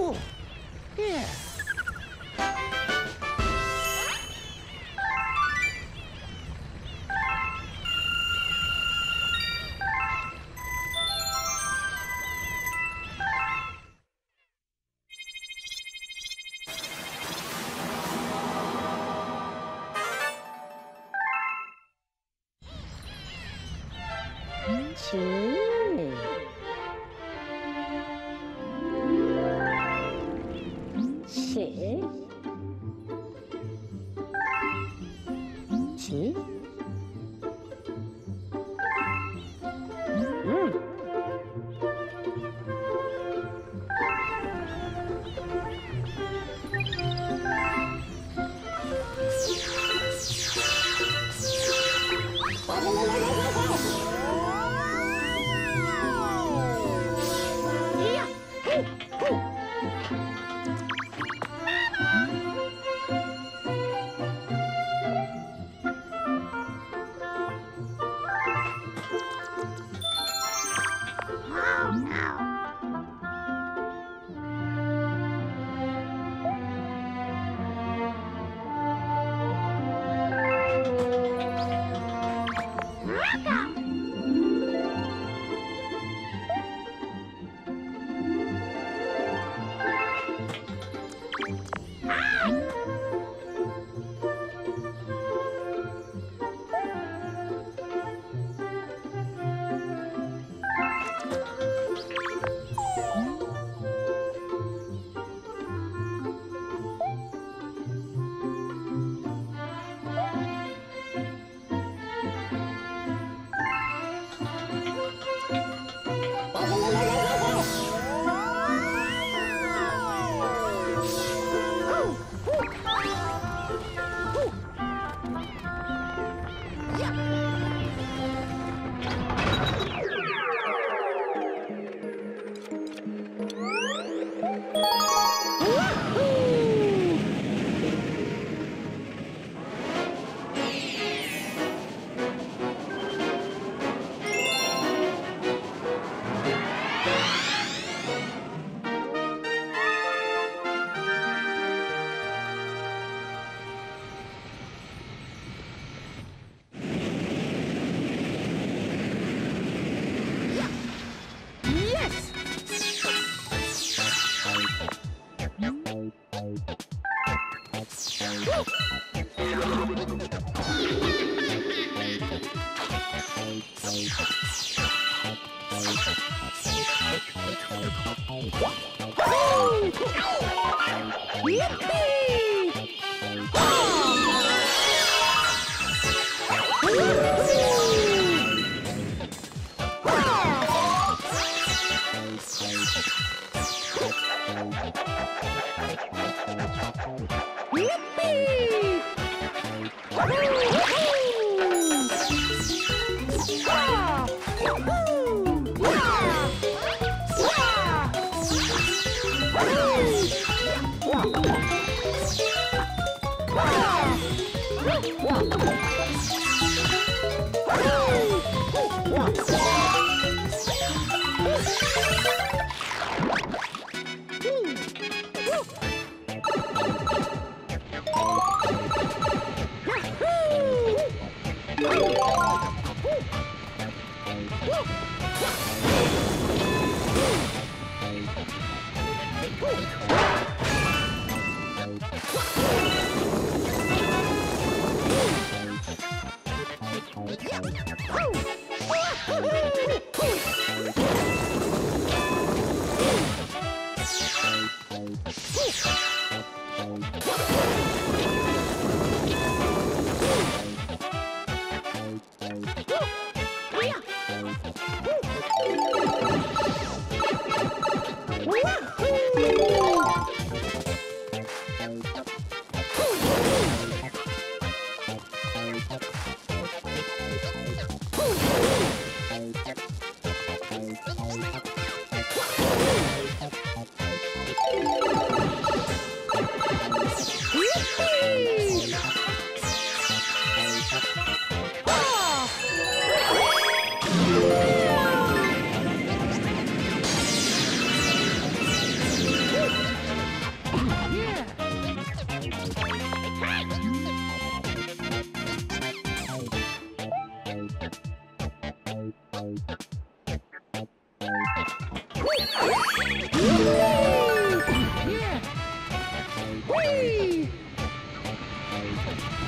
Oh, Woo!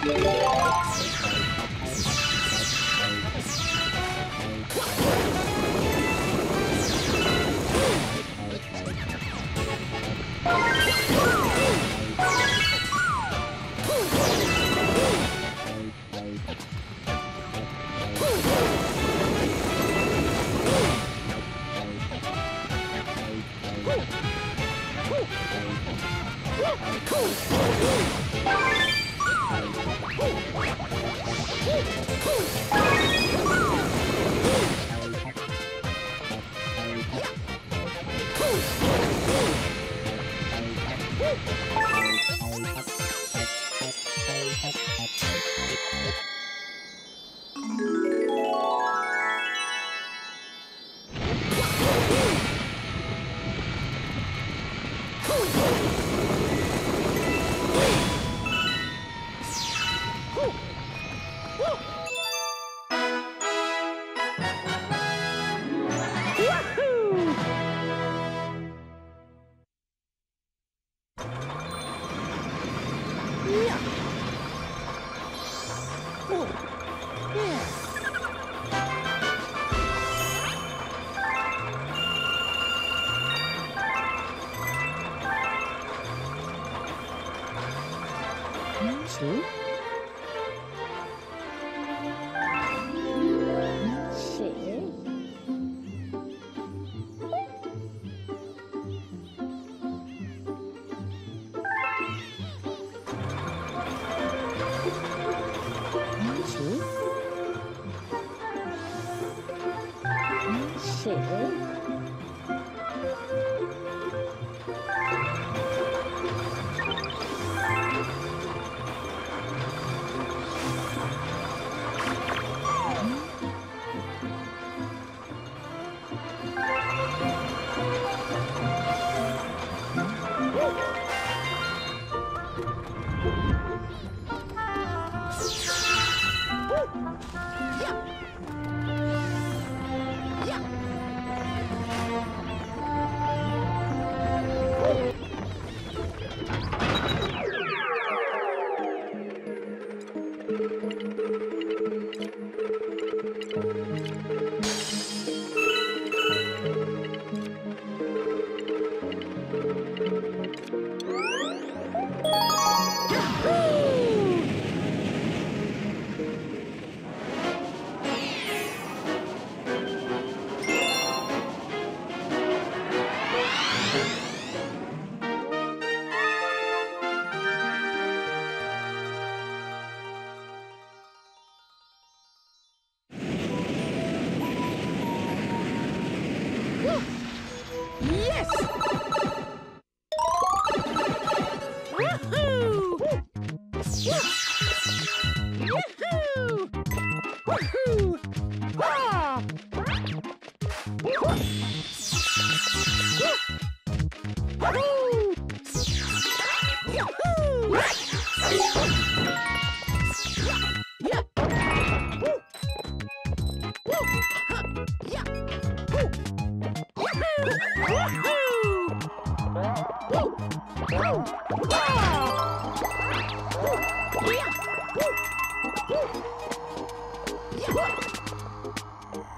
Música Oh, Okay.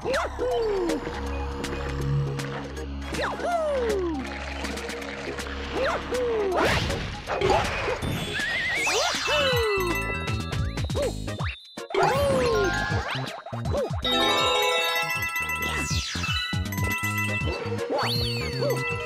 Yahoo! Yahoo! Woo!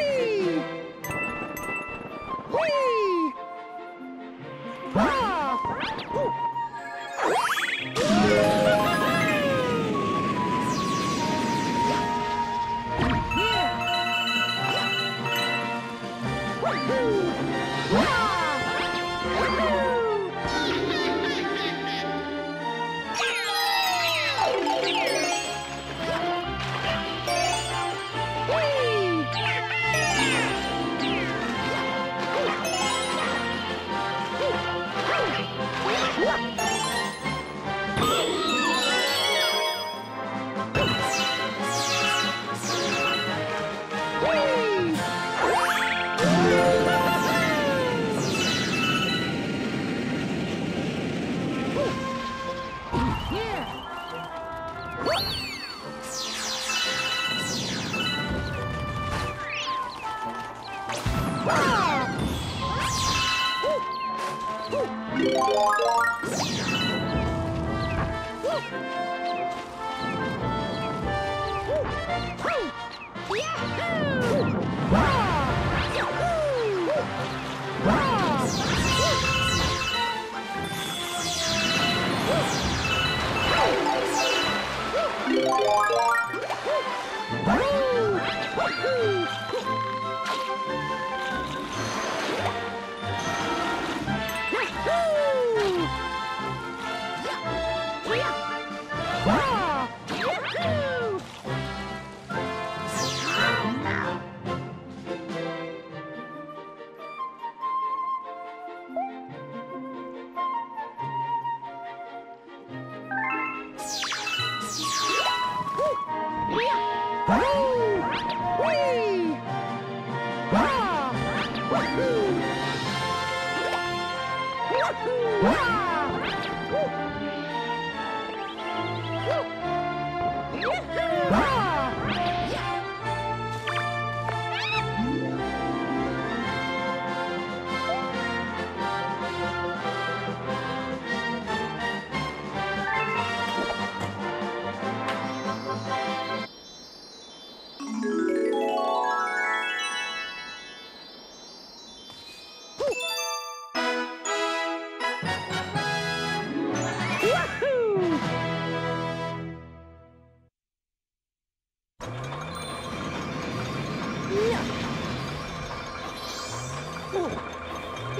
Whee! Yahoo!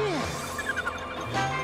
谢。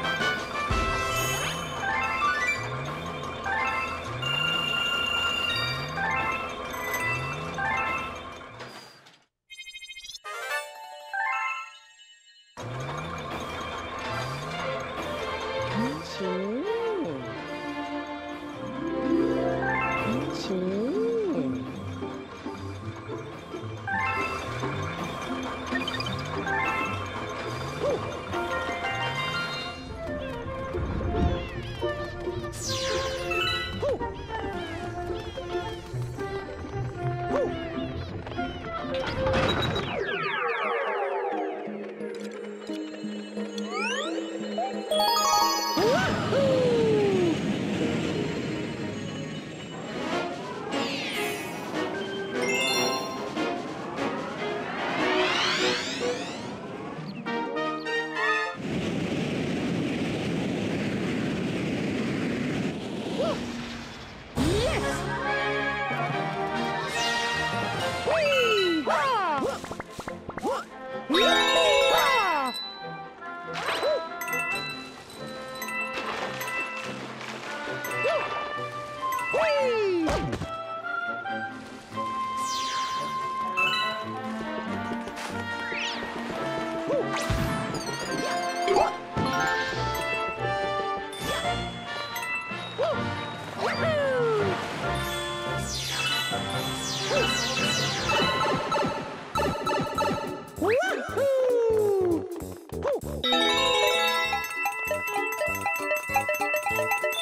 Thank you.